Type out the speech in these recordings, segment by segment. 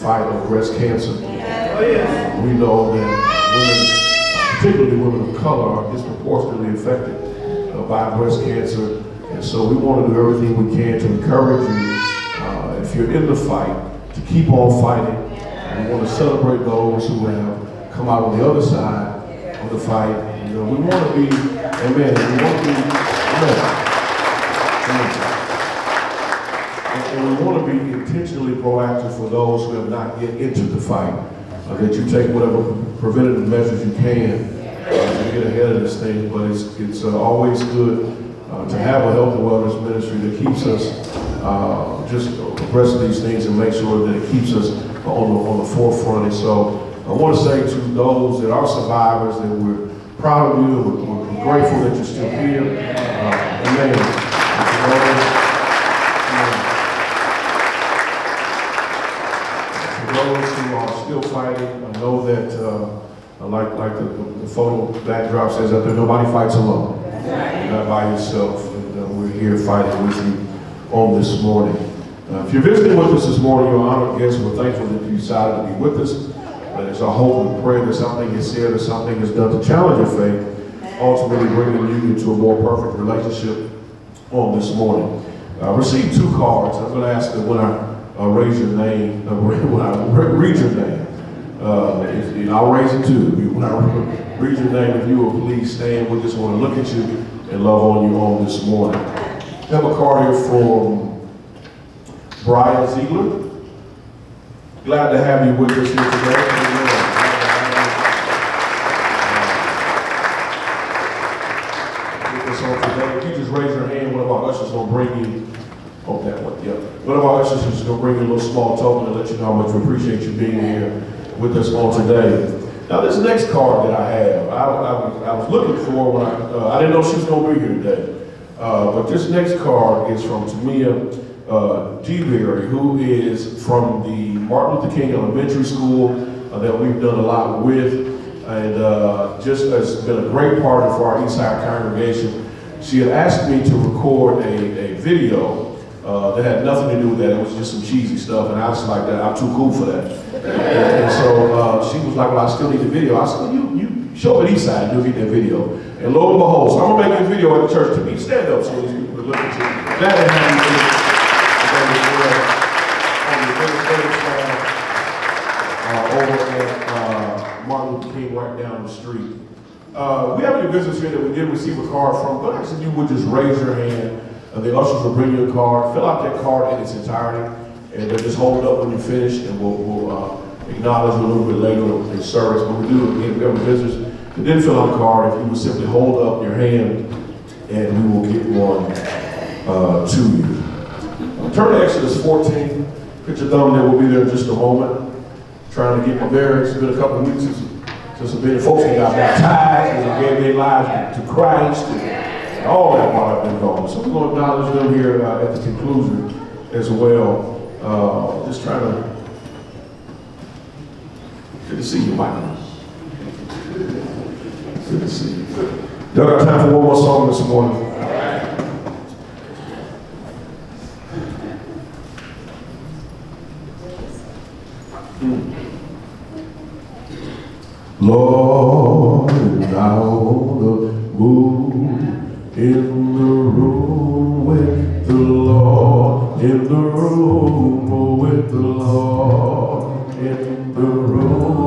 fight of breast cancer. Uh, we know that women, particularly women of color, are disproportionately affected uh, by breast cancer. And so we want to do everything we can to encourage you, uh, if you're in the fight, to keep on fighting. And we want to celebrate those who have come out on the other side of the fight. You know, we want to be, amen, we want to be. Amen. And, and we want to be intentionally proactive for those who have not yet entered the fight. Uh, that you take whatever preventative measures you can uh, to get ahead of this thing. But it's, it's uh, always good uh, to have a health and wellness ministry that keeps us uh, just abreast of these things and make sure that it keeps us on the, on the forefront. And so I want to say to those that are survivors that we're proud of you, we're, we're grateful that you're still here. Uh, amen. And to those- who are still fighting, I know that, uh, like, like the, the photo backdrop says up there, nobody fights alone. You're not by yourself, and uh, we're here fighting with you on this morning. Uh, if you're visiting with us this morning, you're an honored guest. We're thankful that you decided to be with us. And it's our hope and prayer that something is said or something is done to challenge your faith, ultimately bringing you into a more perfect relationship on this morning. I received two cards. I'm going to ask that when I uh, raise your name, uh, read your name, uh, if, I'll raise it too. When I read your name, if you will please stand, we just want to look at you and love on you on this morning. I have a card here from Brian Ziegler. Glad to have you with us here today. Amen. With us on today. If you just raise your hand, one of our ushers will bring you, oh, that one, of our ushers is going to bring you a little small token to let you know how much we appreciate you being here with us on today. Now, this next card that I have, I, I, was, I was looking for when I, uh, I didn't know she was going to be here today. Uh, but this next card is from Tamia uh. Berry, who is from the Martin Luther King Elementary School uh, that we've done a lot with, and uh, just has been a great partner for our Eastside congregation. She had asked me to record a, a video uh, that had nothing to do with that. It was just some cheesy stuff, and I was like, that I'm too cool for that. And, and so uh, she was like, well, I still need the video. I said, you, you show up at Eastside and you'll get that video. And lo and behold, so I'm gonna make a video at the church to me. Stand up so these people can look at you. That is how you do it. Uh, over at uh, Martin Luther right down the street. Uh, we have any business here that we did receive a card from, but actually you would just raise your hand, uh, the ushers will bring you a card, fill out that card in its entirety, and then just hold it up when you finish, and we'll, we'll uh, acknowledge a little bit later in service. But we do, again, We have visitors that didn't fill out a card, if you would simply hold up your hand, and we will get one uh, to you. Turn to Exodus 14. Put your thumb there, we'll be there in just a moment. Trying to get my bearings. It's been a couple of weeks since, since a bit of folks that got baptized and gave their lives to Christ. And, all that product involved. So we're going to acknowledge them here uh, at the conclusion as well. Uh, just trying to, good to see you, Michael. Good to see you. Y'all got time for one more song this morning. Hmm. Lord, I want to move in the room with the Lord, in the room with the Lord, in the room.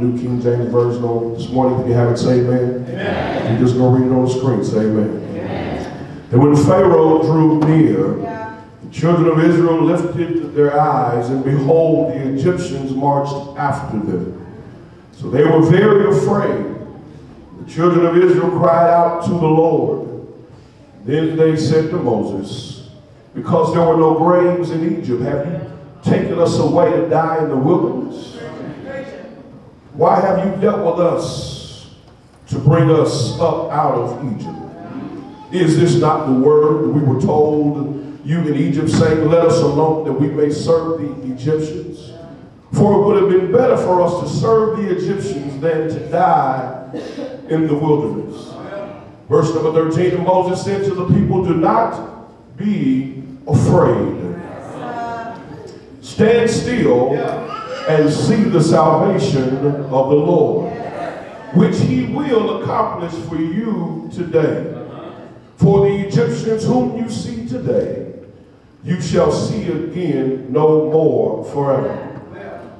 New King James Version on this morning. If you haven't, say amen. amen. You're just going to read it on the screen, say amen. amen. And when Pharaoh drew near, the children of Israel lifted their eyes, and behold, the Egyptians marched after them. So they were very afraid. The children of Israel cried out to the Lord. Then they said to Moses, Because there were no graves in Egypt, have you taken us away to die in the wilderness? Why have you dealt with us to bring us up out of Egypt? Is this not the word we were told you in Egypt, saying, Let us alone that we may serve the Egyptians? For it would have been better for us to serve the Egyptians than to die in the wilderness. Verse number 13, and Moses said to the people, Do not be afraid. Stand still and see the salvation of the Lord, which he will accomplish for you today. For the Egyptians whom you see today, you shall see again no more forever.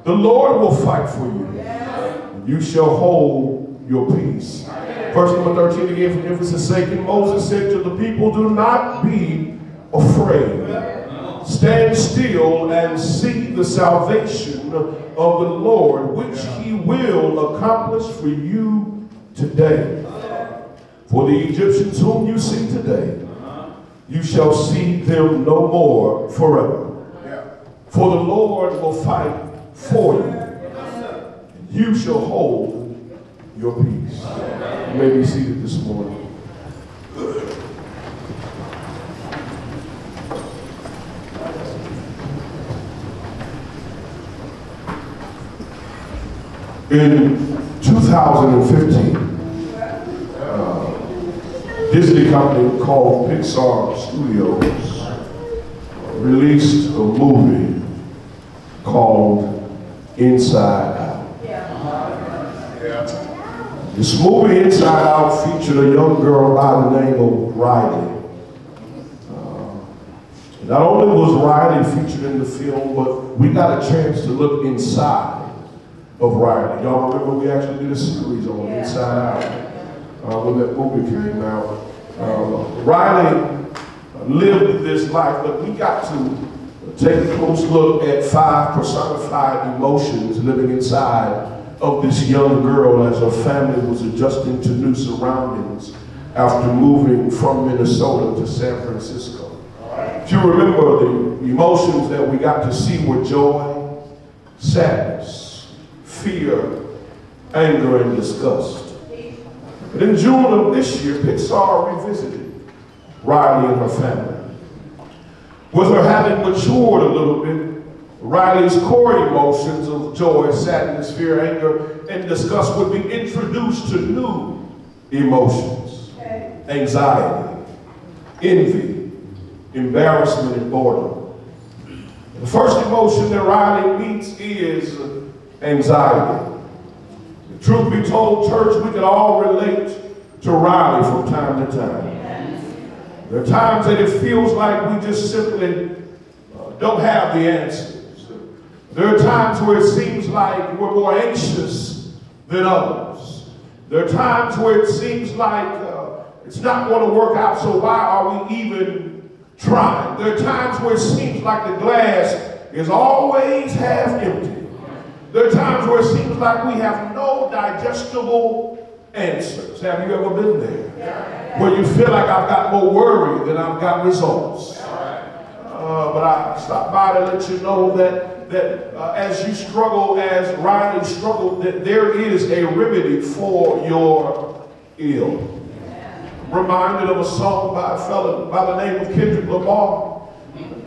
The Lord will fight for you. You shall hold your peace. Verse number 13 again, from emphasis sake, and Moses said to the people, Do not be afraid. Stand still and see the salvation of the Lord, which he will accomplish for you today. For the Egyptians whom you see today, uh-huh. you shall see them no more forever. For the Lord will fight for you. and You shall hold your peace. You may be seated this morning. In 2015, uh, Disney company called Pixar Studios released a movie called Inside Out. This movie, Inside Out, featured a young girl by the name of Riley. Uh, not only was Riley featured in the film, but we got a chance to look inside of Riley. Y'all remember we actually did a series on Inside Out uh, when that movie came out. Uh, Riley lived this life, but we got to take a close look at five personified emotions living inside of this young girl as her family was adjusting to new surroundings after moving from Minnesota to San Francisco. If you remember, the emotions that we got to see were joy, sadness, fear, anger, and disgust. But in June of this year, Pixar revisited Riley and her family. With her having matured a little bit, Riley's core emotions of joy, sadness, fear, anger, and disgust would be introduced to new emotions. Anxiety, envy, embarrassment, and boredom. The first emotion that Riley meets is anxiety. The truth be told, church, we can all relate to Riley from time to time. There are times that it feels like we just simply uh, don't have the answers. There are times where it seems like we're more anxious than others. There are times where it seems like uh, it's not going to work out, so why are we even trying? There are times where it seems like the glass is always half empty. There are times where it seems like we have no digestible answers. Have you ever been there? Where you feel like I've got more worry than I've got results. Uh, but I stopped by to let you know that that uh, as you struggle, as Riley struggled, that there is a remedy for your ill. Reminded of a song by a fellow by the name of Kendrick Lamar.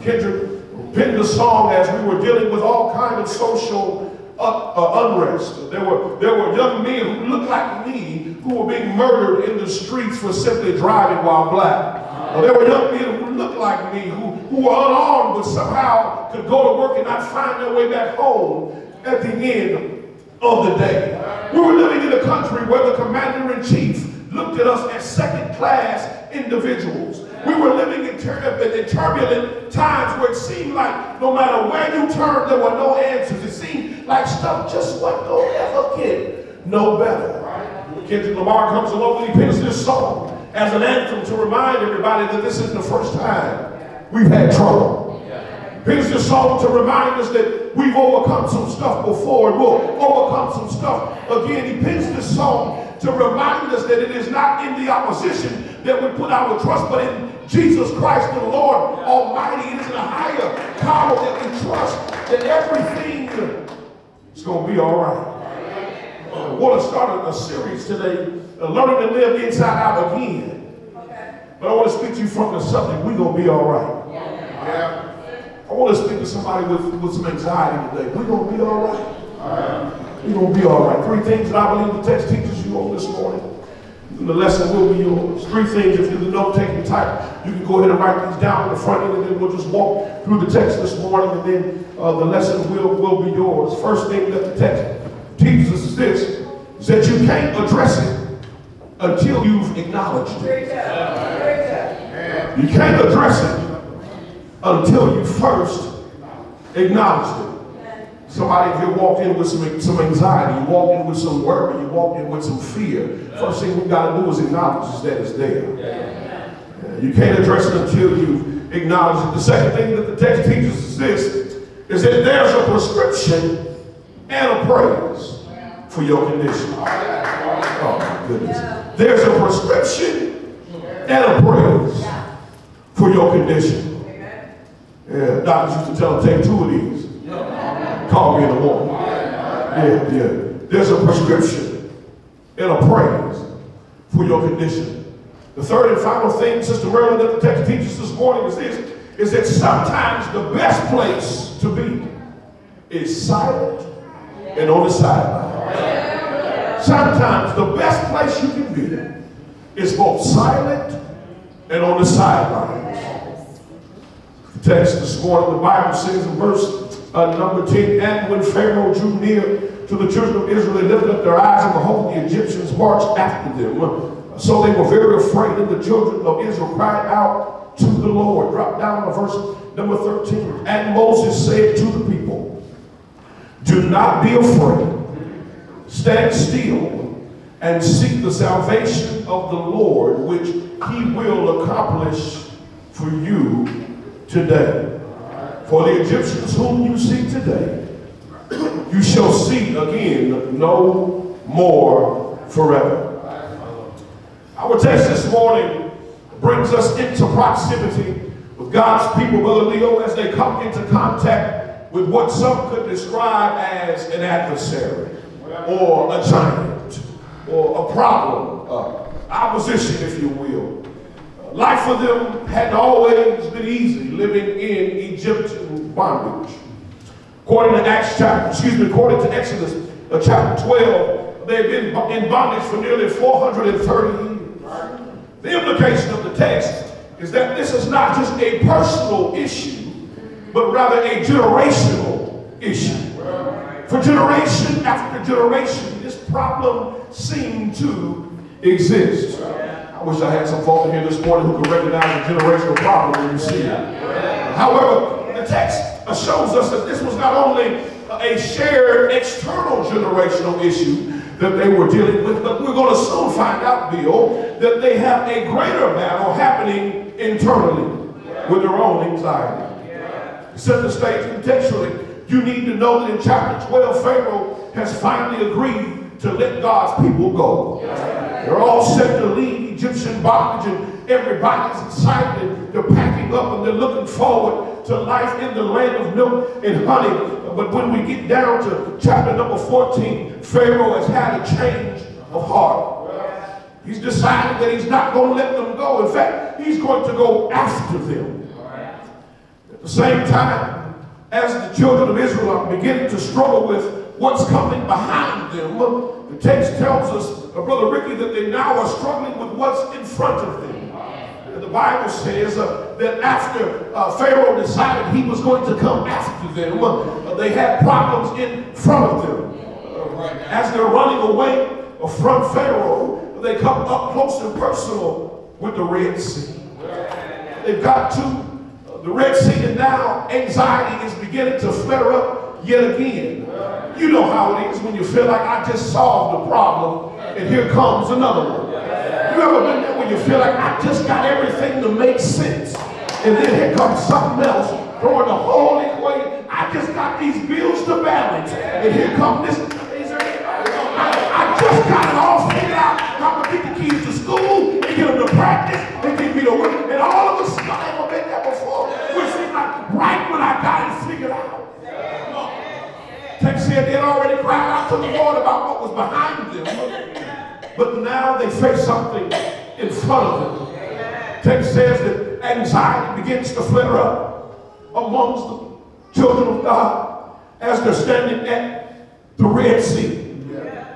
Kendrick penned a song as we were dealing with all kind of social unrest. There were, there were young men who looked like me who were being murdered in the streets for simply driving while black. Uh, there were young men who looked like me who, who were unarmed but somehow could go to work and not find their way back home at the end of the day. We were living in a country where the commander in chief looked at us as second class individuals. We were living in, in, turbulent times where it seemed like no matter where you turned, there were no answers. It seemed like stuff just wasn't ever get no better. Kendrick Lamar comes along and he pins this song as an anthem to remind everybody that this isn't the first time we've had trouble. Here's this song to remind us that we've overcome some stuff before and we'll overcome some stuff again. He pins this song to remind us that it is not in the opposition that we put our trust, but in Jesus Christ the Lord Almighty. It is in a higher power that we trust that everything is going to be all right. I want to start a, series today, uh, learning to live inside out again. But I want to speak to you from the subject, we're going to be all right. Yeah. I want to speak to somebody with, with some anxiety today. We're going to be all right. We're going to be all right. Three things that I believe the text teaches you on this morning. And the lesson will be yours. Three things, if you're the note-taking type, you can go ahead and write these down in the front end, and then we'll just walk through the text this morning, and then uh, the lesson will, will be yours. First thing that the text teaches us is this, is that you can't address it until you've acknowledged it. You can't address it until you first acknowledged it. Somebody if you walked in with some, some anxiety, you walked in with some worry, you walked in with some fear. First thing we got to do is acknowledge is that it's there. Yeah. You can't address it until you acknowledge it. The second thing that the text teaches is this, is that there's a prescription and a praise for your condition. Oh my goodness. There's a prescription and a praise for your condition. Yeah, doctors used to tell them, take two of these. Call me in the morning. Yeah, yeah. There's a prescription and a praise for your condition. The third and final thing, Sister Merlin, that the text teaches this morning is this, is that sometimes the best place to be is silent and on the sideline. Sometimes the best place you can be is both silent and on the sidelines. The text this morning, the Bible says in verse uh, number 10, and when Pharaoh drew near to the children of Israel, they lifted up their eyes and behold, the Egyptians marched after them. So they were very afraid, and the children of Israel cried out to the Lord. Drop down to verse number 13. And Moses said to the people, Do not be afraid. Stand still and seek the salvation of the Lord, which he will accomplish for you today. For the Egyptians whom you see today, you shall see again no more forever. Our text this morning brings us into proximity with God's people, Brother Leo, as they come into contact with what some could describe as an adversary or a giant or a problem, uh, opposition, if you will. Life for them hadn't always been easy living in Egyptian bondage. According to Acts chapter, excuse me, according to Exodus uh, chapter 12, they've been in bondage for nearly 430 years. The implication of the text is that this is not just a personal issue, but rather a generational issue. For generation after generation, this problem seemed to exist. I wish I had some folk here this morning who could recognize the generational problem when you see. However, the text shows us that this was not only a shared external generational issue that they were dealing with, but we're going to soon find out, Bill, that they have a greater battle happening internally with their own anxiety. set the stage contextually. You need to know that in chapter 12, Pharaoh has finally agreed to let God's people go. They're all set to leave Egyptian bondage and everybody's excited. They're packing up and they're looking forward to life in the land of milk and honey. But when we get down to chapter number 14, Pharaoh has had a change of heart. He's decided that he's not going to let them go. In fact, he's going to go after them. At the same time, as the children of Israel are beginning to struggle with what's coming behind them, the text tells us, uh, Brother Ricky, that they now are struggling with what's in front of them. The Bible says uh, that after uh, Pharaoh decided he was going to come after them, uh, they had problems in front of them. As they're running away from Pharaoh, they come up close and personal with the Red Sea. They've got to the Red Sea, and now anxiety is beginning to flare up yet again. You know how it is when you feel like I just solved the problem, and here comes another one. You ever been there when you feel like I just got everything to make sense, and then here comes something else throwing the whole equation. I just got these bills to balance, and here comes this. I just got it all figured out. I'm gonna get the kids to school and get them to practice and get me to work. And all of a sudden, I never been there before. Which seemed like right when I got it figured out. Text said they had already cried out to the Lord about what was behind them. But now they face something in front of them. Text says that anxiety begins to flare up amongst the children of God as they're standing at the Red Sea.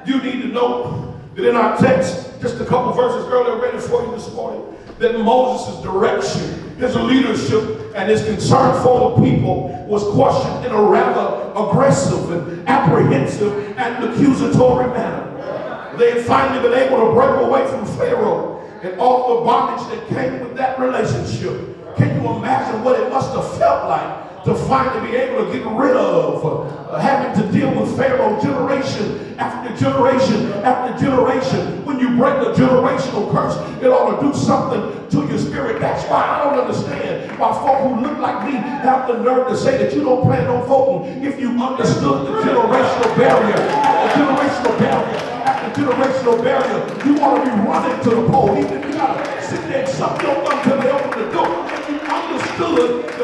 You need to know that in our text, just a couple verses earlier, ready for you this morning, that Moses' direction, his leadership, and his concern for the people was questioned in a rather aggressive and apprehensive and accusatory manner. They had finally been able to break away from Pharaoh and all the bondage that came with that relationship. Can you imagine what it must have felt like to finally be able to get rid of uh, having to deal with Pharaoh generation after generation after generation. When you break a generational curse, it ought to do something to your spirit. That's why I don't understand why folk who look like me have the nerve to say that you don't plan on voting if you understood the generational barrier after generational barrier after generational barrier. You want to be running to the poll. Even if you got to sit there and suck your thumb till they open the door. If you understood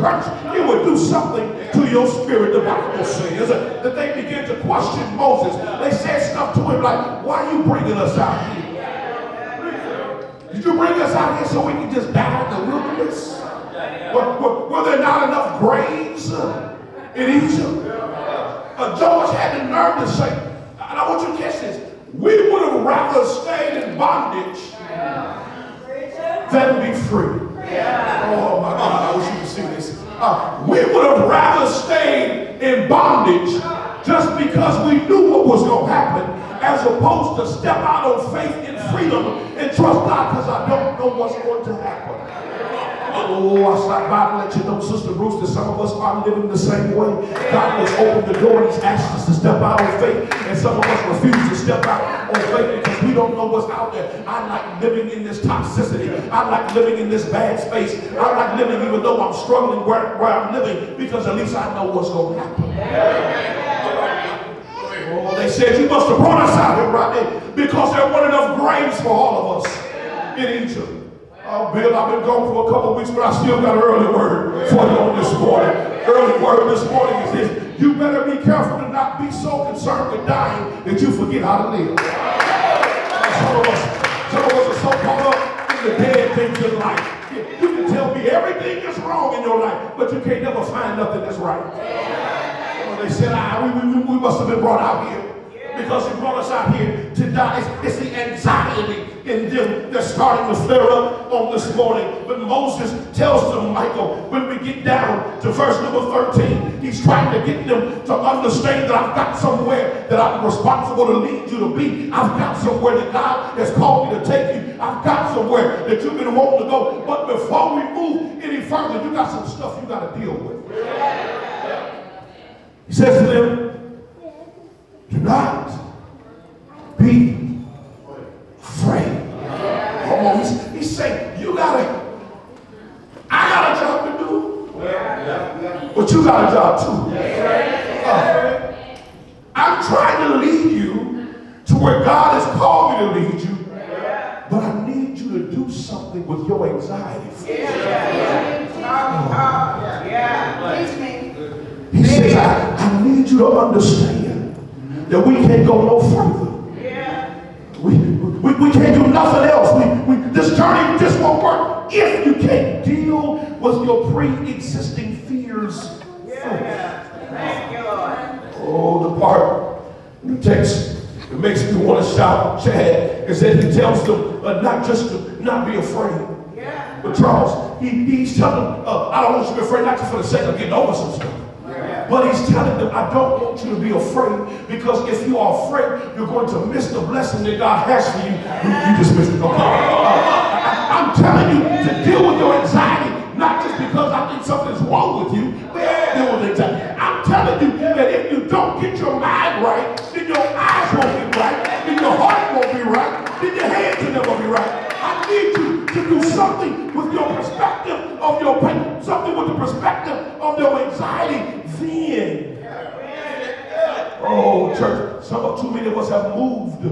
curse, it would do something to your spirit. The Bible says that they began to question Moses. They said stuff to him like, why are you bringing us out here? Did you bring us out here so we can just die in the wilderness? Were, were, were there not enough graves in Egypt? Uh, George had the nerve to say, and I want you to catch this, we would have rather stayed in bondage than be free. Oh my God, I wish you could see. Uh, we would have rather stayed in bondage just because we knew what was going to happen as opposed to step out on faith in freedom and trust God because I don't know what's going to happen. Oh, I stopped by to let you know, Sister Bruce, that some of us aren't living the same way. God has opened the door and He's asked us to step out on faith, and some of us refuse to step out on faith because we don't know what's out there. I like living in this toxicity. I like living in this bad space. I like living even though I'm struggling where, where I'm living because at least I know what's going to happen. Oh, they said you must have brought us out here right there because there weren't enough graves for all of us in Egypt. Oh, Bill, I've been gone for a couple weeks, but I still got an early word for you on this morning. Early word this morning is this. You better be careful to not be so concerned with dying that you forget how to live. Some of us, some of us are so caught up in the dead things in life. You can tell me everything is wrong in your life, but you can't never find nothing that's right. Well, they said, ah, we, we, we must have been brought out here because he brought us out here to die. It's, it's the anxiety in them that's starting to flare up on this morning. But Moses tells them, Michael, when we get down to verse number 13, he's trying to get them to understand that I've got somewhere that I'm responsible to lead you to be. I've got somewhere that God has called me to take you. I've got somewhere that you've been wanting to go. But before we move any further, you got some stuff you got to deal with. He says to them, do not be afraid. Come on. He's, he's saying, you got it. I got a job to do. But you got a job too. Uh, I'm trying to lead you to where God has called me to lead you. But I need you to do something with your anxiety. Oh. He says, I, I need you to understand that we can't go no further. Yeah. We, we, we can't do nothing else. We, we, this journey just won't work if you can't deal with your pre-existing fears first. Thank you, Lord. Oh, the part in the text that makes me want to shout, Chad, is that he tells them uh, not just to not be afraid. Yeah. But Charles, he, he's telling them, uh, I don't want you to be afraid, not just for the sake of getting over some stuff. But he's telling them, I don't want you to be afraid because if you are afraid, you're going to miss the blessing that God has for you. You, you just missed it. Okay. Uh, I, I'm telling you to deal with your anxiety, not just because I think something's wrong with you. I'm telling you that if you don't get your mind right, then your eyes won't be right, then your heart won't be right, then your hands will never be right. I need you to do something with your perspective of your pain, something with the perspective of your anxiety. Then, oh, church, some of too many of us have moved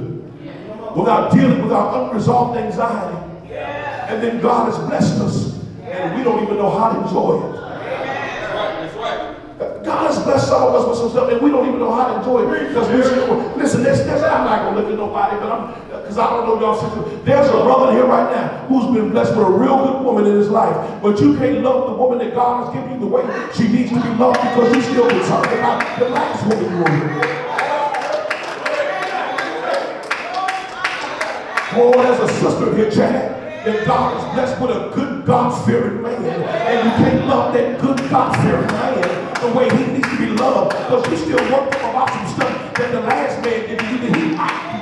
without dealing with our unresolved anxiety. And then God has blessed us, and we don't even know how to enjoy it. God has blessed some of us with some stuff and we don't even know how to enjoy it because we still, listen, there's, there's, I'm not going to look at nobody, but I'm, because I don't know y'all sister. There's a brother here right now who's been blessed with a real good woman in his life, but you can't love the woman that God has given you the way she needs to be loved because you still concerned about the last woman you were. Oh, there's a sister here, Chad, that God is blessed with a good God-fearing man, and you can't love that good God-fearing man the way he needs to be loved because you still worked up about some stuff that the last man didn't do that he might do.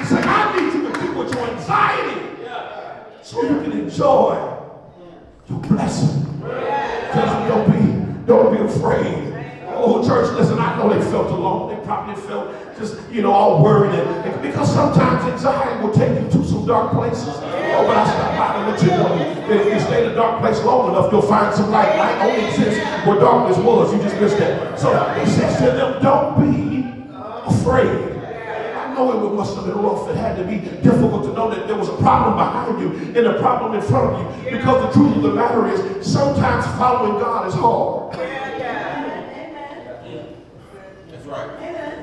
He said, I need you to deal with your anxiety so you can enjoy your blessing. Don't be, don't be afraid. Oh, church, listen, I know they felt alone. They probably felt just, you know, all worried. And, because sometimes anxiety will take you to some dark places. Oh, but I stop by to let you know that if you stay in a dark place long enough, you'll find some light. Light only exists where darkness was. You just missed that. So he says to them, don't be afraid. I know it must have been rough. It had to be difficult to know that there was a problem behind you and a problem in front of you. Because the truth of the matter is, sometimes following God is hard.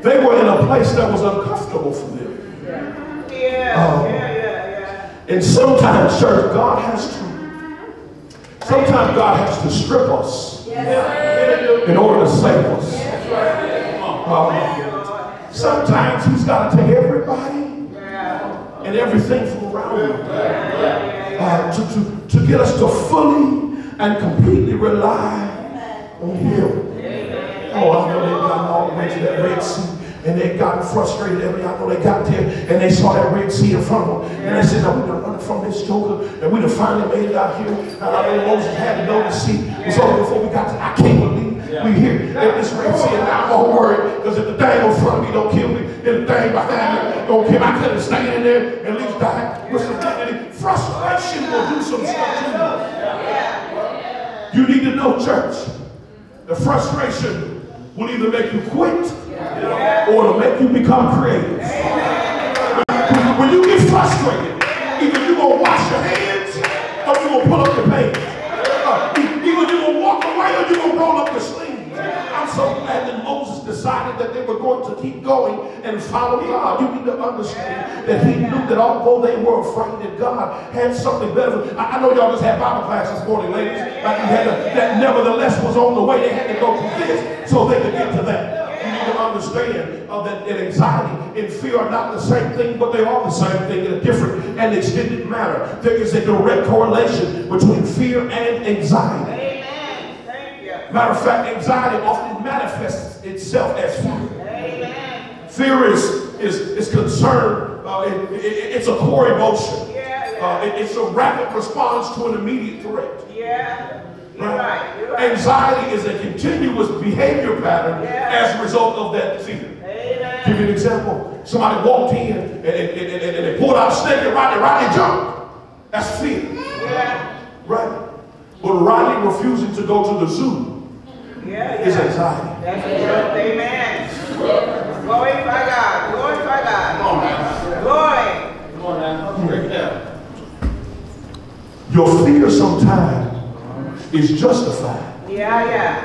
They were in a place that was uncomfortable for them. Yeah, yeah, yeah, yeah. And sometimes, church, God has to, sometimes God has to strip us in order to save us. Um, sometimes He's got to take everybody and everything from around you uh, to, to, to get us to fully and completely rely on Him. Oh, I know they got all the way to that Red Sea and they got frustrated. Every I know they got there and they saw that Red Sea in front of them. And they said, now we're going to run from this joker and we'd have finally made it out here. And I know Moses had to know the sea was over before we got to, I can't believe we here at this Red Sea. And I'm all worried because if the thing in front of me don't kill me, then the thing behind me don't kill me. I could have stayed in there and at least died with some dignity. Frustration will do some stuff to you. You need to know, church, the frustration will either make you quit or it'll make you become creative. When you get frustrated, either you're going to wash your hands or you're going to pull up your pants. Uh, either you're going to walk away or you're going to roll up your sleeves. So glad that Moses decided that they were going to keep going and follow God. You need to understand that he knew that although they were afraid that God had something better. I, I know y'all just had Bible class this morning, ladies. Like you had to, that nevertheless was on the way. They had to go through this so they could get to that. You need to understand uh, that, that anxiety and fear are not the same thing, but they are the same thing in a different and extended manner. There is a direct correlation between fear and anxiety. Amen. Thank you. Matter of fact, anxiety often manifests itself as fear. Amen. Fear is is is concern. Uh, it- it- it's a core emotion. Yeah, yeah. Uh, it- it's a rapid response to an immediate threat. Yeah. You're right. You're right. Anxiety is a continuous behavior pattern Yeah. as a result of that fear. Amen. Give you an example. Somebody walked in and, and, and, and- and they pulled out a snake and Rodney, Rodney jumped. That's fear, Yeah. right? But Rodney refusing to go to the zoo Yeah. is Yeah. anxiety. That's the truth. Amen. Glorify God. Glorify God. Glorify Come on now, break it down. Your fear sometimes is justified, Yeah, yeah.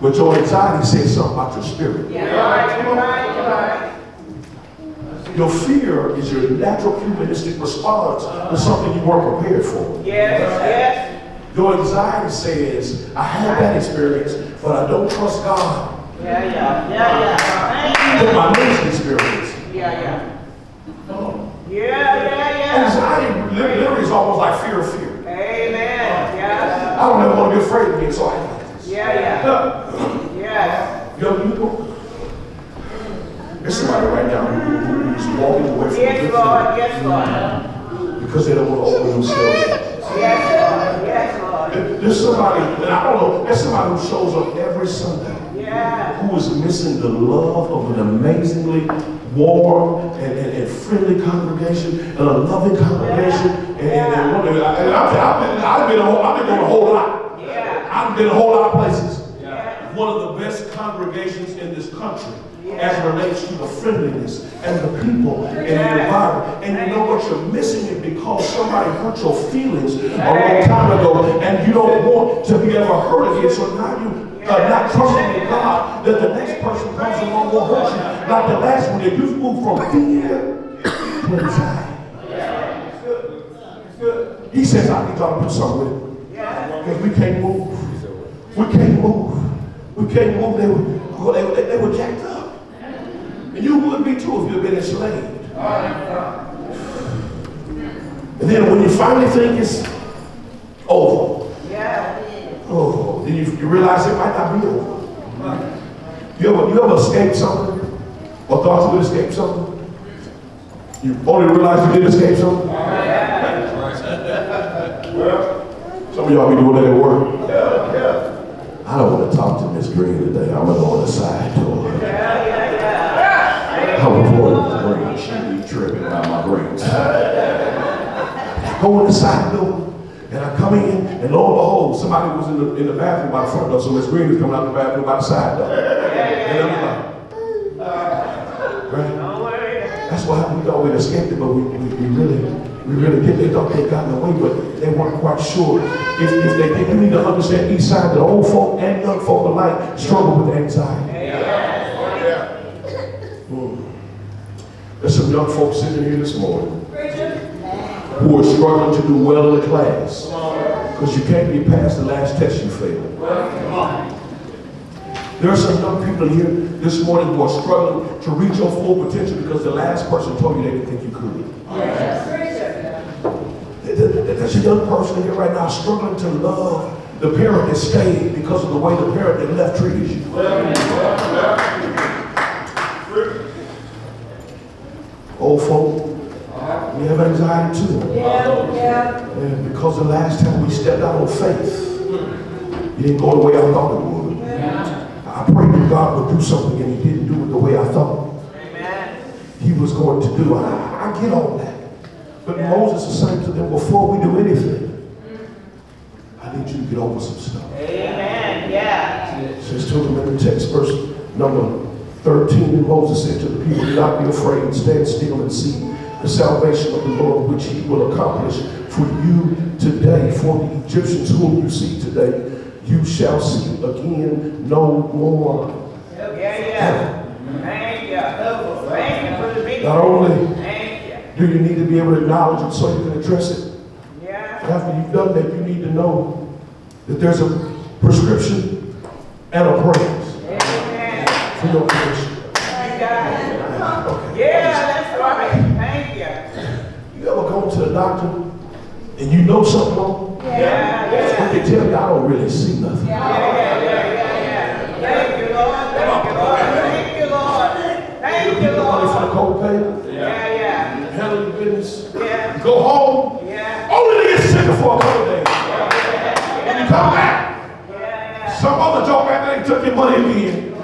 but your anxiety says something about your spirit. You're right, you're right, you're right. Your fear is your natural humanistic response to something you weren't prepared for. Yes, yes. Your anxiety says, I had that experience, but I don't trust God Yeah, yeah, yeah, yeah. with my next experience. Yeah, yeah. Yeah, yeah, yeah. Anxiety li- literally is almost like fear of fear. Amen. Uh, yeah. I don't ever want to be afraid again, so I like this. Yeah, yeah. Yes. Young people, there's somebody right now who- who- who's walking away from Yes, Lord. Yes, Lord. because they don't want to open themselves up. Yes, Lord. Yes, Lord. There- There's somebody, and I don't know, there's somebody who shows up every Sunday Yeah. who is missing the love of an amazingly warm and, and, and friendly congregation and a loving congregation. And, and, and, and I- and I've, I've been, I've been, a whole, I've been going a whole lot. Yeah. I've been a whole lot of places. Yeah. One of the best congregations in this country as it relates to the friendliness and the people and the environment. And you know what? You're missing it because somebody hurt your feelings a long time ago and you don't want to be ever hurt again. So now you uh, not trusting in God that the next person comes along will hurt you. Like the last one, that you've moved from fear to anxiety. He says, I need y'all to do something with it. Because we can't move. We can't move. We can't move. They were, they, were- they were jacked up. And you would be too if you'd been enslaved. And then when you finally think it's over, Yeah. oh, then you, you realize it might not be over. You ever, you ever escape something? Or thought you would escape something? You only realize you did escape something? Some of y'all be doing that at work. I don't want to talk to Miss Green today. I'm gonna go on the side door. Yeah, important Miss Green? She be tripping about my brains. I Go in the side door, and I come in, and lo and behold, somebody was in the in the bathroom by the front door. So Miss Green is coming out the bathroom by the side door. And I'm like, right? That's why we thought we'd escaped it, but we, we, we really, we really did. They thought they'd gotten away, but they weren't quite sure. If, if they you need to understand each side that old folk and young folk alike struggle with anxiety. Mm. There's some young folks sitting here this morning who are struggling to do well in the class because you can't get past the last test you failed. There are some young people here this morning who are struggling to reach your full potential because the last person told you they didn't think you could. There's a young person here right now struggling to love the parent that stayed because of the way the parent that left treated you. Old folk, we have anxiety too. Yeah, yeah. And because the last time we stepped out on faith, it didn't go the way I thought it would. I prayed that God would do something and he didn't do it the way I thought Amen. he was going to do. I, I get all that. But Moses is saying to them, before we do anything, I need you to get over some stuff. Amen. Yeah. Says to them in the text, verse number 13, and Moses said to the people, Do not be afraid, stand still and see the salvation of the Lord, which he will accomplish for you today. For the Egyptians whom you see today, you shall see again no more. Yeah, yeah. Thank you. Thank you for the big. Not only do you need to be able to acknowledge it so you can address it, Yeah. after you've done that, you need to know that there's a prescription and a praise Your condition. Thank God. Okay. Yeah, that's right. Thank you. You ever go to the doctor and you know something wrong? Yeah, yeah. But they tell you, I don't really see nothing. Yeah, yeah, yeah, yeah, yeah. Thank you, Lord. Thank you, Lord. Thank you, Lord. Thank you, the money for the Lord. copay, Yeah, yeah. handle your business, Yeah. go home, Yeah. only to get sicker for a couple days. And you come back, Yeah, yeah. some other joke after they took your money again.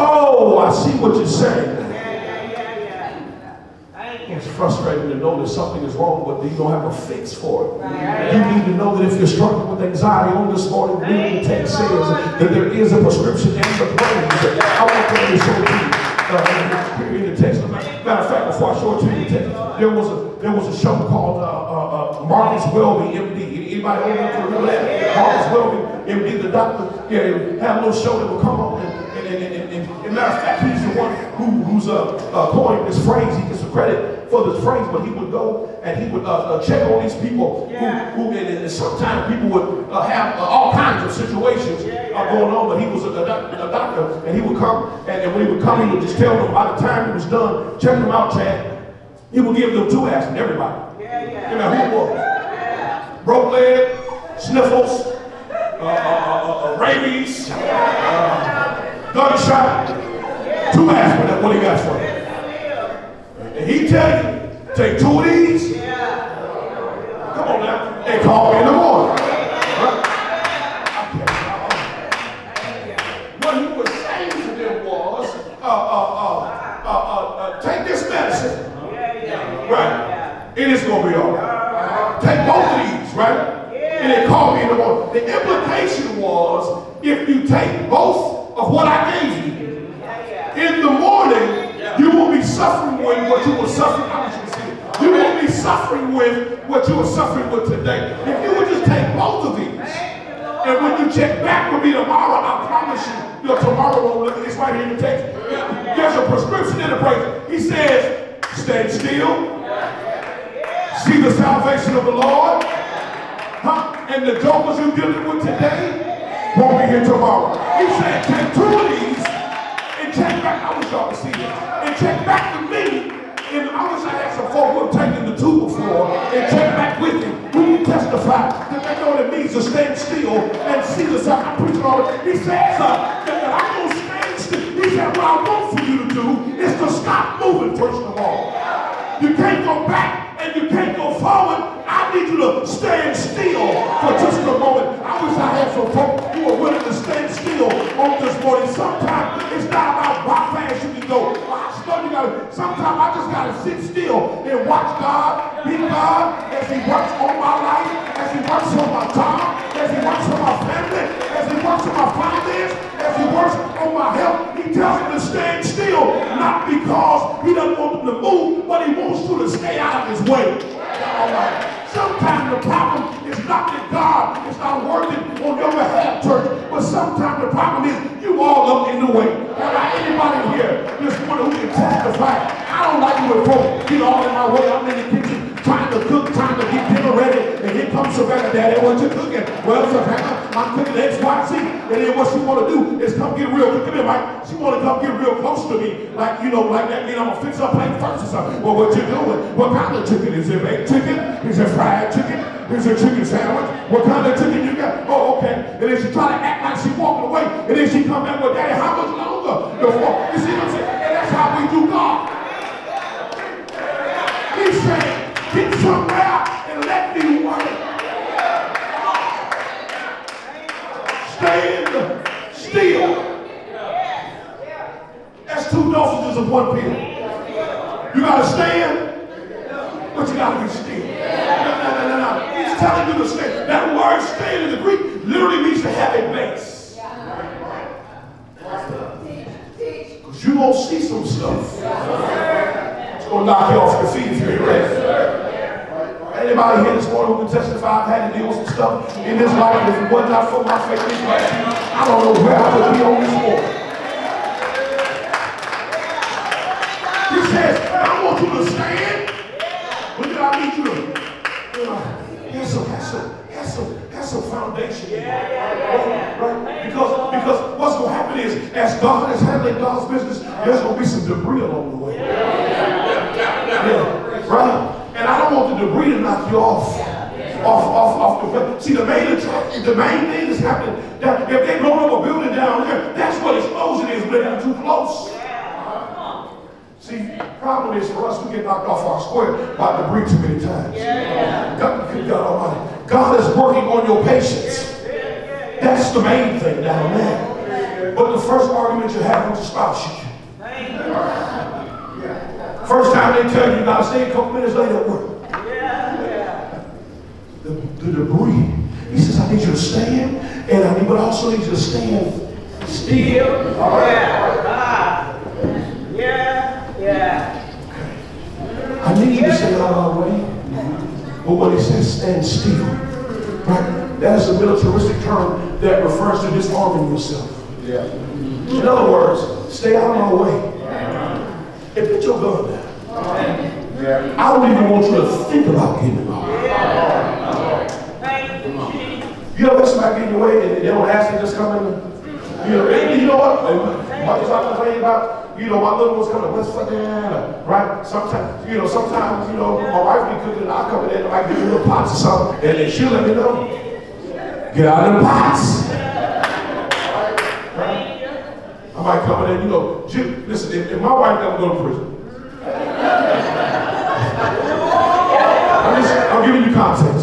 Oh, I see what you're saying. Yeah, yeah, yeah, yeah. It's frustrating to know that something is wrong, but you don't have a fix for it. Right. You need to know that if you're struggling with anxiety on this morning, reading the text says that there is a prescription and the praise. I want to show you uh, in the text. Matter of fact, before I show it to you the text, there was a there was a show called uh, uh, uh, Marcus Welby, MD. Anybody old enough to remember that? Marcus Welby, MD, the doctor. Yeah, had a little show that would come on. And, and, and, and, and, and matter of fact, he's the one who, who's uh, uh, coined this phrase. He gets the credit for this phrase, but he would go and he would uh, uh, check on these people Yeah. who, who and, and sometimes people would uh, have uh, all kinds of situations uh, going on, but he was a, a, a doctor, and he would come, and, and when he would come, he would just tell them by the time he was done, check them out, Chad. He would give them two aspirin, everybody. Yeah, yeah. You know who it was? Broke leg, sniffles, uh, uh, uh, uh, rabies, uh, gunshot, two aspirin. What he got for you. And he tell you, take two of these. Come on now, and call me in the morning. What he was saying to them was, uh, uh, uh, take this medicine. Right. It is going to be all right. Take both of these, right? And they called me in the morning. The implication was if you take both of what I gave you in the morning, you will be suffering with what you were suffering. I it. You will be suffering with what you were suffering with today. If you would just take both of these, and when you check back with me tomorrow, I promise you, your tomorrow won't look It's right here in the text. There's a prescription in the praise. He says, stand still. See the salvation of the Lord. Huh? And the jokers you're dealing with today won't be here tomorrow. He said, take two of these and check back. I wish y'all could see it. And check back with me. And I wish I had some folk who have taken the two before and check back with him. Who can testify that they know what it means to stand still and see the sign. I'm preaching all it. He says uh, that, I'm going to stand still. He said, what I want for you to do is to stop moving first of all. You can't go back and you can't go forward. I need you to stand still for just a moment. I wish I had some folk to stand still on this morning. Sometimes it's not about how fast you can go. Sometimes I just gotta sit still and watch God, be God, as He works on my life, as He works on my job, as He works on my family, as He works on my finance, as He works on my health. He tells me to stand still, not because He doesn't want them to move, but He wants you to stay out of His way. Sometimes the problem not that God is not working on your behalf, church, but sometimes the problem is you all up in the way. Have I anybody here this morning who can testify? I don't like it when folks get all in my way. I'm in the kitchen trying to cook, trying to get dinner ready, and here comes Savannah, Daddy, what you cooking? Well, Savannah, I'm cooking X, Y, Z. And then what she want to do is come get real, come here. She want to come get real close to me, like, you know, like that mean I'm going to fix her plate first or something. Well, what you doing? What kind of chicken? Is it baked chicken? Is it fried chicken? Is it chicken sandwich? What kind of chicken you got? Oh, okay. And then she try to act like she walking away, and then she come back with, Daddy, how much longer? You see what I'm saying? And that's how we do God. He said, Stand still. That's two dosages of one pill. You gotta stand, but you gotta be still. He's telling you to stand. That word stand in the Greek literally means to have a base. Because you're gonna see some stuff. Gonna knock you off your feet if you ain't ready. Anybody here this morning who can testify I've had to deal with some stuff in this life if it was not for my faith in Christ, I don't know where I would be on this morning. He says, I want you to stand, but then I need you to, you know, have some, have some, have some, have some foundation. Right? Right? Because, because what's going to happen is, as God is handling God's business, there's going to be some debris along the way. Yeah, right? And I don't want the debris to knock you off. Off, off, off the See, the main attraction, the main thing is happening. That if they blow up a building down there, that's what explosion is when they're too close. See, problem is for us, we get knocked off our square by debris too many times. God, good God Almighty. God is working on your patience. That's the main thing down there. But the first argument you have with your spouse, you First time they tell you gotta stay a couple minutes later at work. The, the debris. He says, I need you to stand, and I need, but I also need you to stand still. Yeah. Ah. Yeah. Yeah. I need you to stay out of our way. But when he says stand still, right? That is a militaristic term that refers to disarming yourself. Yeah. In other words, stay out of my way. And put your gun down. I don't even want you to think about getting involved. You, know, let get in your way and they don't ask, they just come in. You know, and you know what? And Much as I complain about, you know, my little one's coming to West Virginia, right? Sometimes, you know, sometimes, you know, my wife be cooking and I come in there and I give her little pots or something, and then she'll let me know. Get out of the pots. I might come in there, you know, Jill, listen, if, if my wife never go to prison, I'm, just, I'm giving you context.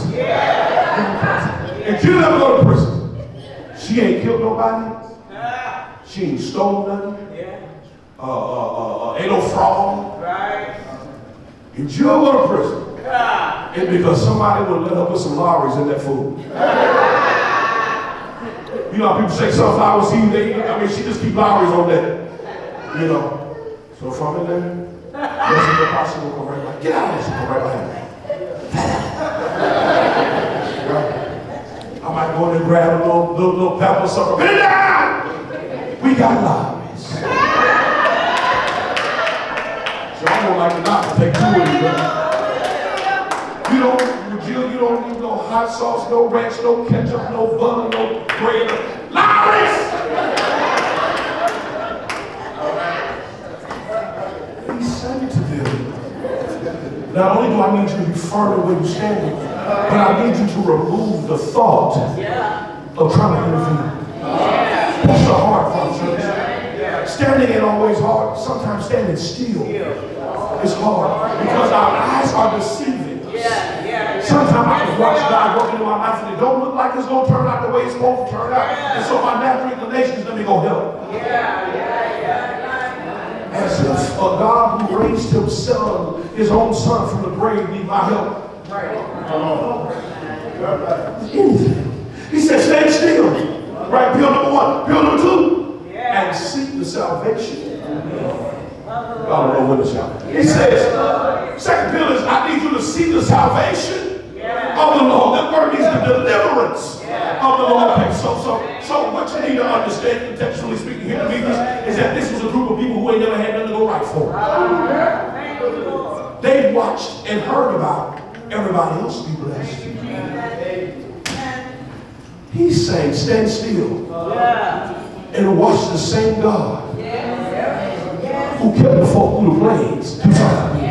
If Jill never go to prison, she ain't killed nobody, she ain't stole nothing, Yeah. uh, uh, uh, uh, ain't no fraud. Right. If Jill go to prison, Yeah. it's because somebody would let her put some Lawry's in that food. You know how people say sunflower seed, they, I mean, she just keep Lawry's on that. You know. So from in there, yes, the apostle will come right back. Get out of this, come right behind me. Right? I might go in grab a little, little, little pepper something. Put it down! We got Lawry's. So I'm gonna like the doctor take two of brother. You don't, Jill, you don't need no hot sauce, no ranch, no ketchup, no butter, no bread. It to. Not only do I need you to be firm where you're standing, but I need you to remove the thought of trying to intervene. That's the hard part, church. Standing ain't always hard. Sometimes standing still is hard because our eyes are deceiving us. Sometimes I can watch God working in my life and it don't look like it's going to turn out the way it's supposed to turn out. And so my natural inclination is let me go help. Yeah, yeah, yeah. As if a God who raised himself, his own son from the grave need my help. Anything. He said, stand still. Right, bill number one. Bill number two. Yeah. And seek the salvation. I don't know when to shout. He says, second bill is, I need you to see the salvation of the Lord. That word means the deliverance of the Lord. Okay, so, so, so what you need to understand, contextually speaking here, Demetrius, is is that this was a group of people who ain't never had nothing to go right for. Thank you, Lord. They watched and heard about everybody else be blessed. He's saying, stand still and watch the same God who kept the folk through the something.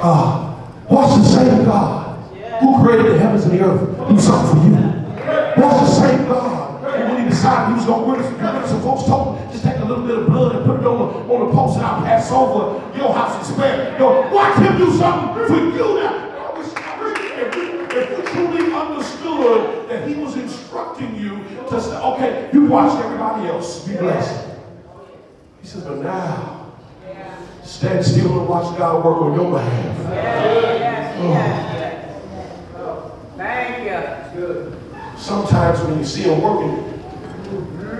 Uh, watch the same God who created the heavens and the earth. Do something for you. Watch the same God when he decided he was going to win us, some folks told him, just take a little bit of blood and put it on the, on the post and I'll pass over your house and spare. Yo, watch him do something for you now. I wish, I wish if you, if you truly understood that he was instructing you to say, okay, you watch everybody else be blessed. He says, but now, stand still and watch God work on your behalf. Yes, yes, yes. Oh, thank you. Sometimes when you see him working,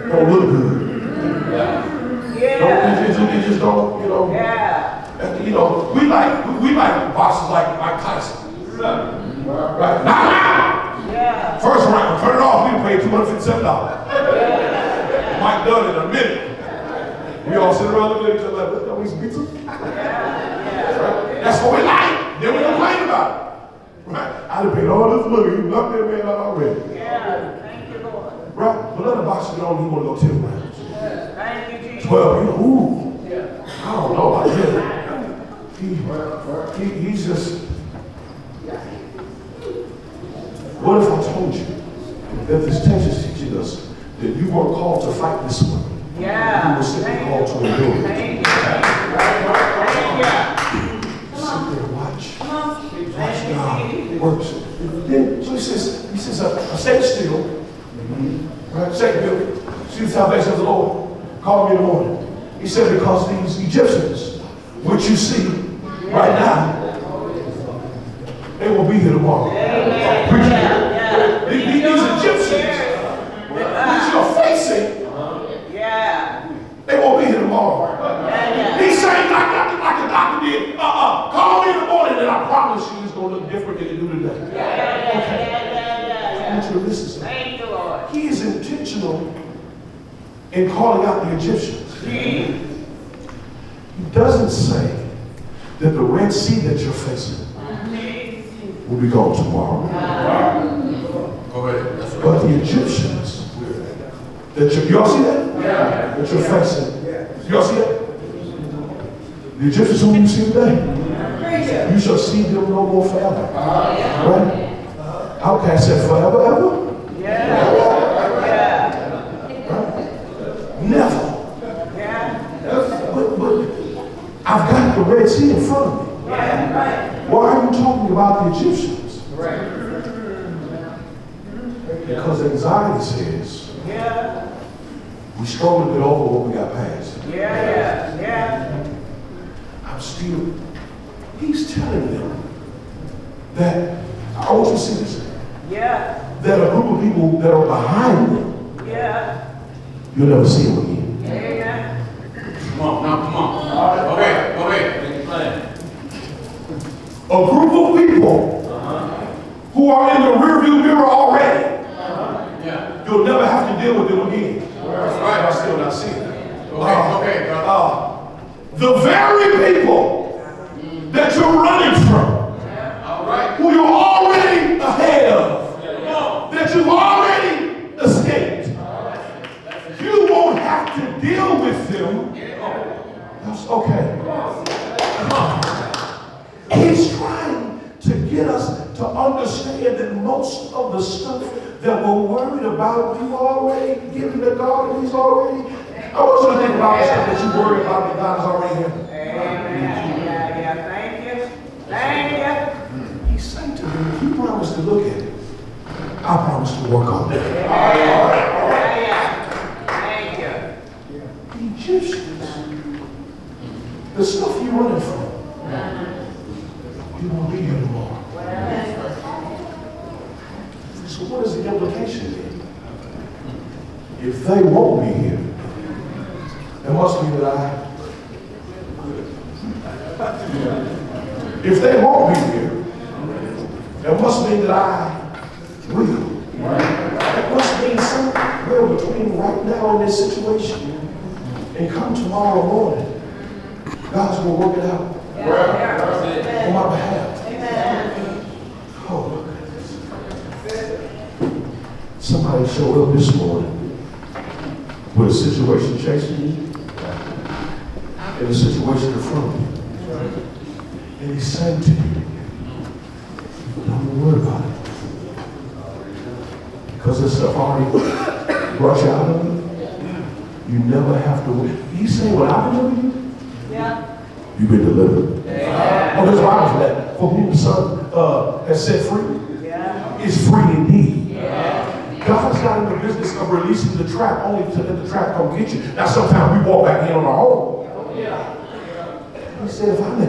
don't look good. Don't, Yeah. it, just, it just don't, you know. Yeah. You know, we like we, we like bosses like Mike Tyson. Right? Now, now! Yeah. First round, turn it off. We paid two hundred fifty-seven dollars. Mike done it in a minute. We all sit around looking at each other like, "What? That we some pizza?" Right? That's what we like. Then we complain about it. Right? I done paid all this money. You knocked that man out already. Yeah. Thank you, Lord. Right? But let a boxer get on. He want to go ten rounds. Thank you, Jesus. Twelve. You know, ooh. I don't know about him. He, he, he's just. What if I told you that this text is teaching us that you weren't called to fight this one? Yeah. You Yeah. were simply Thank called to endure it. Thank you. Thank Sit there and watch. Watch God works. Then, so he says, he says, uh, stay still. Right? Second bill. See the salvation of the Lord. Call me in the morning. He said, because these Egyptians, which you see right now, they will be here tomorrow. Yeah. Preach yeah. These, these, Egyptians, which you're facing, yeah. they won't be here tomorrow. Yeah, saying, like, like, like the doctor did, uh-uh, call me in the morning and I promise you it's going to look different than it do today. okay. I want Thank you, Lord. He is intentional in calling out the Egyptians. He doesn't say that the Red Sea that you're facing will be gone tomorrow. Go ahead. That's right. But the Egyptians that you, y'all see that? That you're facing. Y'all see that? The Egyptians whom you see today, you shall see them no more forever. Uh-huh. Right? Uh-huh. OutKast said forever, ever? Yeah. Never. Yeah. But, but I've got the Red Sea in front of me. Why are you talking about the Egyptians? Because anxiety says we struggle to get over what we got past. I'm still, he's telling them that, I want you to see this, Yeah. that a group of people that are behind them, you'll never see them again. Come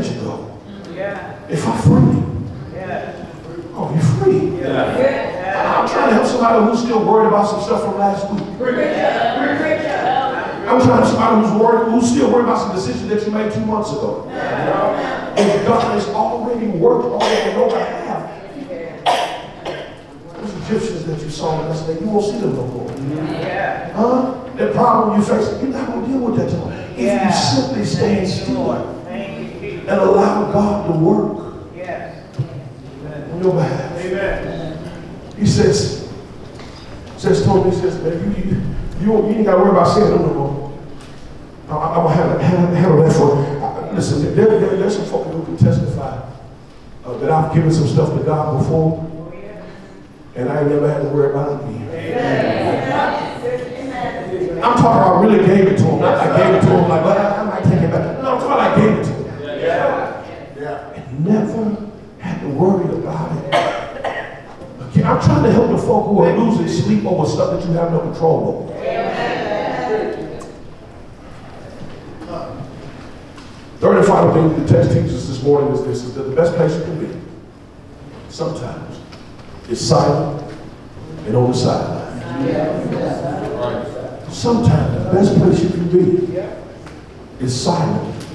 let you go, if I'm free you, oh, you're free. I'm trying to help somebody who's still worried about some stuff from last week. I'm trying to help somebody who's worried, who's still worried about some decisions that you made two months ago. And God has already worked on it on your behalf. Those Egyptians that you saw last yesterday, you won't see them no more. Huh? That problem you face, you're not going to deal with that tomorrow. If you simply stand still and allow God to work yes. on your behalf. Amen. He says, says me, he says, man, you, you, you, you ain't got to worry about saying no more. I'm going to handle, that for you. I- Listen, there, there, there's some folk who can testify uh, that I've given some stuff to God before, and I ain't never had to worry about it again. I'm talking about really gave it to him. I gave it to him like, well, I, I might take it back. No, I'm talking about I gave it to him. And never to worry about it. Okay, I'm trying to help the folk who are losing sleep over stuff that you have no control over. Third and final thing the text teaches us this morning is this, is that the best place you can be, sometimes, is silent and on the sideline. Sometimes the best place you can be is silent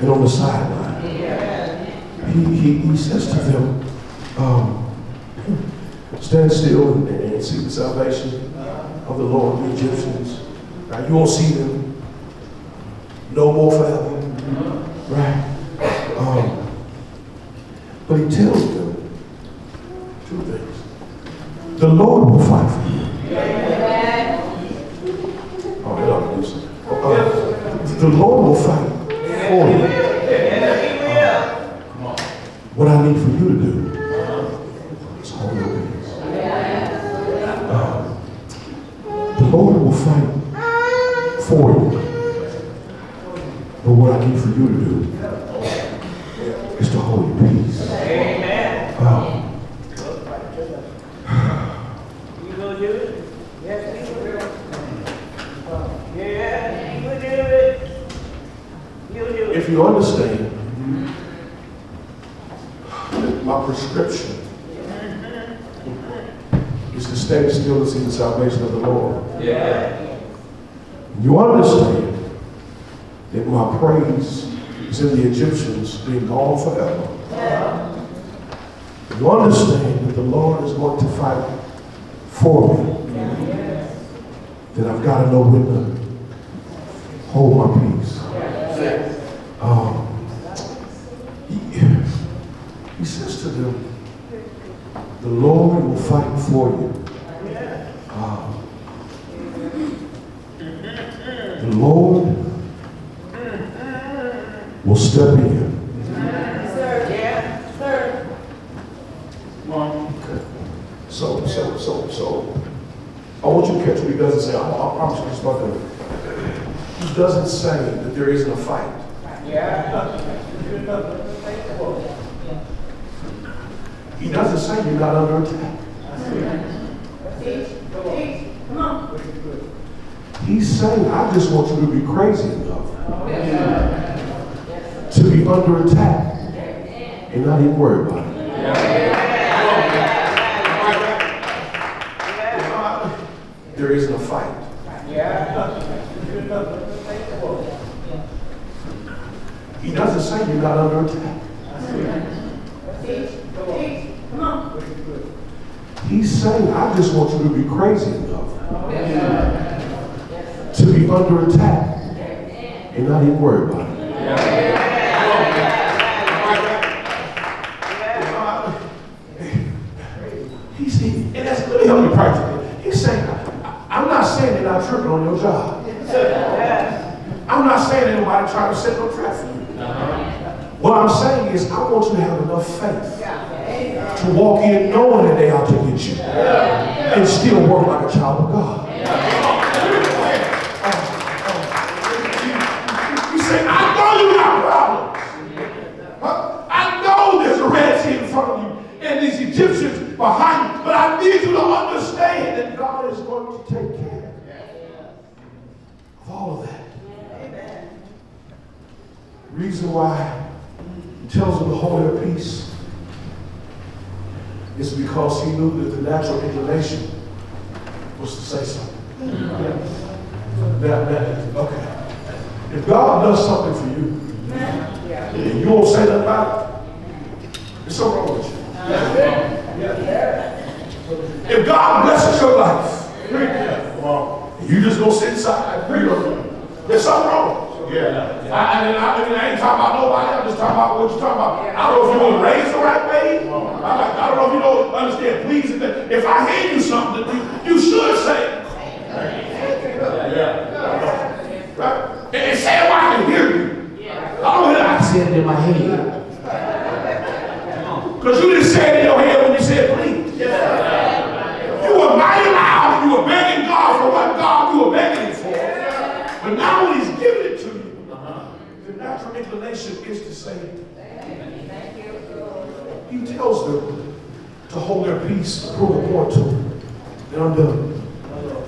and on the sideline. He, he, he says to them, um, stand still and, and see the salvation of the Lord, the Egyptians. Right? You won't see them no more forever. Right? Um, but he tells them two things. The Lord will fight for you. Oh. Uh, the Lord will fight for you. What I need for you to do is hold your peace. Uh, the Lord will fight for you. But what I need for you to do is to hold your peace. Uh, You gonna do it? Yes, he will. Yeah, he will do it. He'll do it. if you understand that my prescription is to stay still to see the salvation of the Lord. Yeah. You understand that my praise is in the Egyptians being gone forever. Yeah. You understand that the Lord is going to fight for me. That I've got to know when to hold my peace. Um, he, he says to them, the Lord will fight for you. Uh, the Lord will step in. Okay. So, so, so, so, I want you to catch what he doesn't say. I, I promise you this about that. He doesn't say that there isn't a fight. Yeah. He doesn't say you're not under attack. He's saying, I just want you to be crazy enough to be under attack and not even worry about it. There isn't a fight. He doesn't say you're not under attack. He's saying, I just want you to be crazy enough to be under attack and not even worry about it. He's, he, me practically. He's saying, I'm not saying they're not tripping on your job. I'm not saying anybody trying to set no trap for you. What I'm saying is, I want you to have enough faith to walk in knowing that they out to get you and still work like a child of God. You say, I know you got problems. Huh? I know there's a Red Sea in front of you and these Egyptians behind you, but I need you to understand that God is going to take care of all of that. Reason why he tells them to hold their peace is because he knew that the natural inclination was to say something. That, that, okay. If God does something for you, and you won't say nothing about it, there's something wrong with you. If God blesses your life, you just go sit inside, there's something wrong. Yeah. I, and I, and I ain't talking about nobody. I'm just talking about what you're talking about. I don't know if you were raised the right way. I, I don't know if you don't understand. Please, if, if I hand you something, you, you should say it. Right? And, and say it where I can hear you. I don't hear I said it in my head. Because you didn't say it in your head when you said please. You were mighty loud. You were begging God for what God you were begging Him for. But now when He's giving it to you, the natural inclination is to say, He tells them to hold their peace, prove a point to them. And I'm done.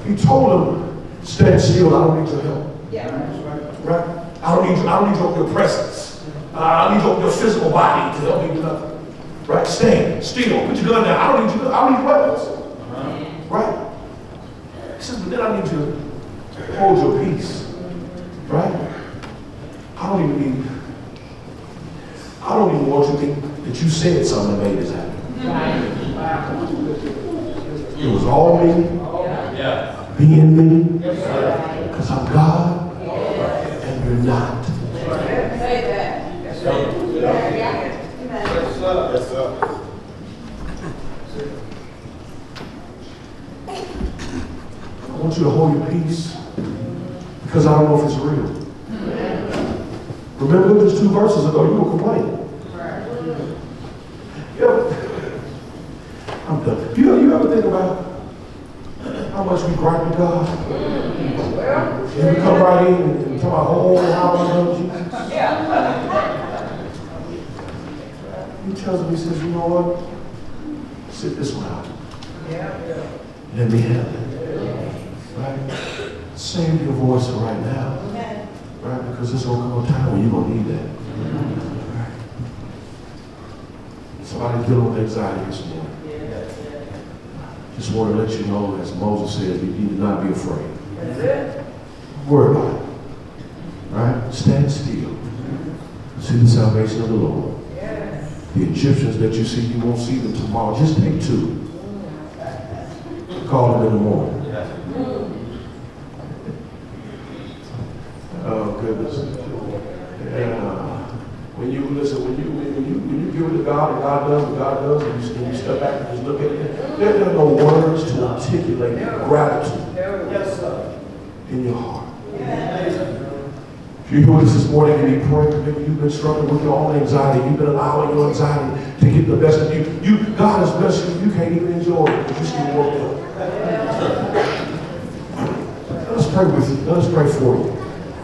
He told them, stand still, I don't need your help. Right? I don't need, I don't need your, your presence. Uh, I don't need your, your physical body to help me do nothing. Right? Stand still. Put your gun down. I don't need you. I don't need weapons. Right? He says, but then I need you to hold your peace. Right? I don't even need, I don't even want you to think that you said something that made this happen. It was all me. Be in me. Because I'm God and you're not. Say that. Yes, sir. I want you to hold your peace because I don't know if it's real. Remember just two verses ago, you were complaining. Yeah. I'm done. You, you ever think about how much we gripe with God? And we come right in and tell about, whole I love Jesus. He tells me, he says, you know what? Sit this one out. Let me handle it. Right? Save your voice right now. Right? Because there's gonna come a time when you're gonna need that. Right? Somebody's dealing with anxiety this morning. Just want to let you know, as Moses said, you need to not be afraid. Don't worry about it. Right? Stand still. See the salvation of the Lord. The Egyptians that you see, you won't see them tomorrow. Just take two. Call them in the morning. Oh, goodness. And, uh, when you listen, when you when you when you give it to God and God does what God does, and you, and you step back and just look at it, there, are no words to articulate gratitude yes, sir. in your heart. If you're doing this this morning, and you prayer. Maybe you've been struggling with your own anxiety. You've been allowing your anxiety to get the best of you. You, God has blessed you. You can't even enjoy it because you're still worked up. Let us pray with you. Let us pray for you.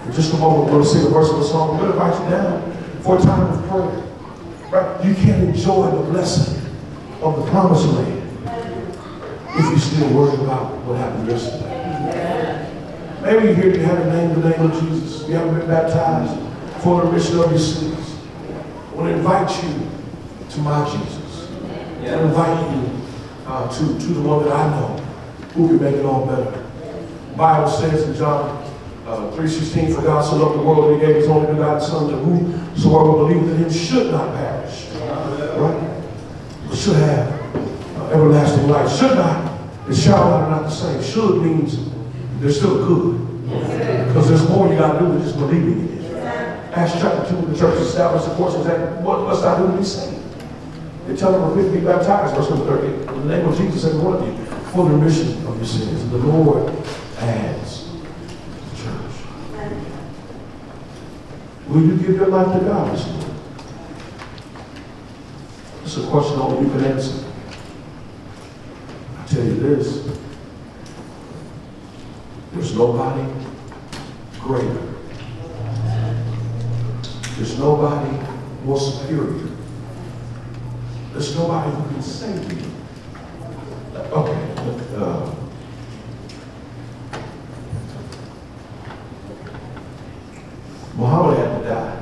In just a moment, we're going to sing a verse of the song. We're going to invite you down for a time of prayer. Right? You can't enjoy the blessing of the promised land if you're still worried about what happened yesterday. Maybe you're here, you haven't named the name of Jesus. You haven't been baptized for the remission of your sins. I want to invite you to my Jesus. I want to invite you uh, to, to the one that I know who can make it all better. The Bible says in John uh, 3.16, For God so loved the world that he gave his only begotten Son, to whosoever believeth in him should not perish. Right? Should have uh, everlasting life. Should not and shall not not the same. Should means they're still good. Because there's more you got to do than just believing in it. Acts chapter 2, the church established the course that what must I do to be saved? They tell them, repent, be baptized, verse number 30. In the name of Jesus, every one of you, for the remission of your sins. The Lord adds the church. Will you give your life to God this morning? It's a question only you can answer. I tell you this, there's nobody greater. There's nobody more superior. There's nobody who can save you. Okay. Uh, Muhammad had to die.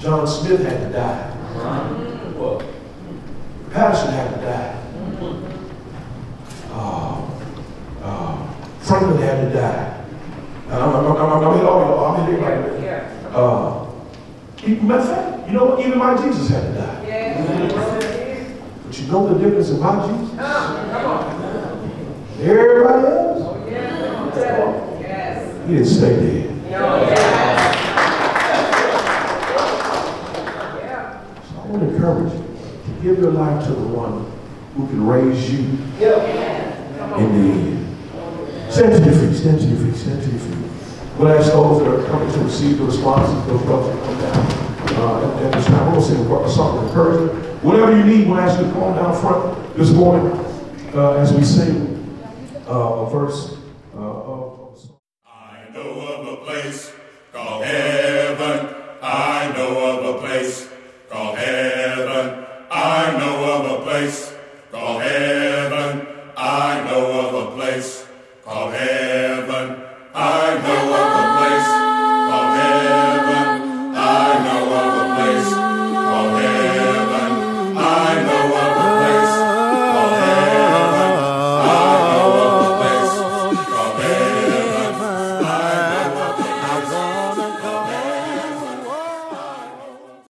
John Smith had to die. Patterson had to die. Uh, uh, Franklin had to die. And I'm, I'm, I'm, I'm, I'm here all y'all. I'm here right now. Uh, even- matter of fact, you know what? Even my Jesus had to die. But you know the difference in my Jesus? Everybody else, he didn't stay dead. So I want to encourage you to give your life to the one who can raise you in the end. Stand to your feet, stand to your feet, stand to your feet. We'll ask to receive the responses, those brothers to come down. Uh, at, at this time, we'll sing a song of encouragement. Whatever you need, we'll ask you to come down front this morning uh, as we sing uh, a verse